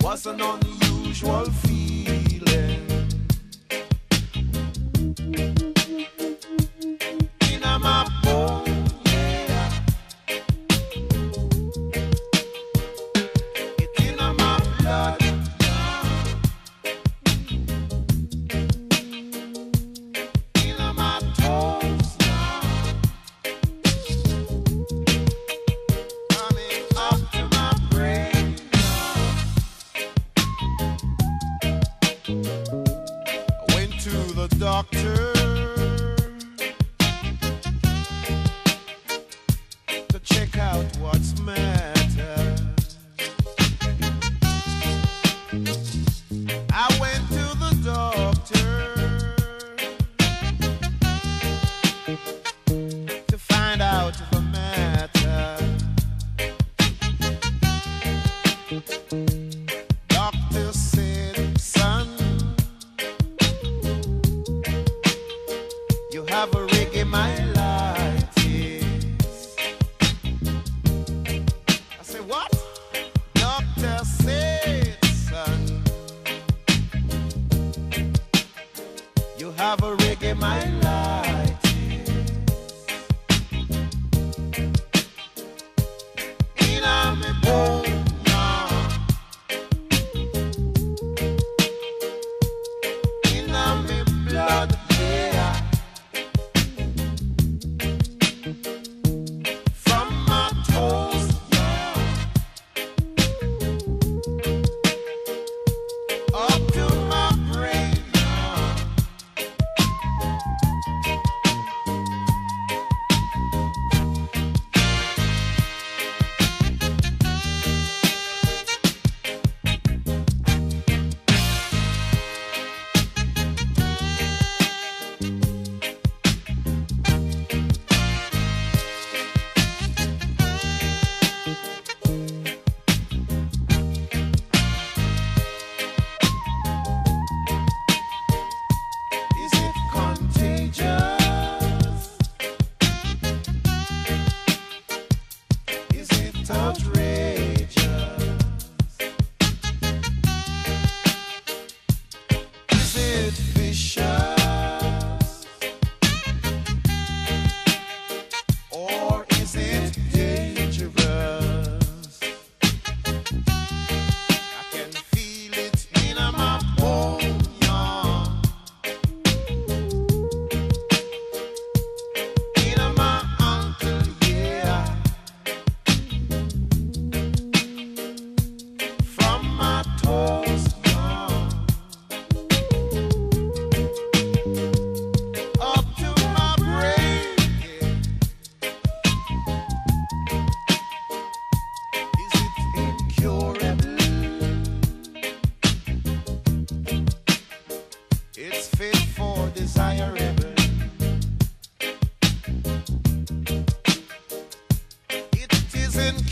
Was an unusual feeling. The doctor have a reggae myelitis.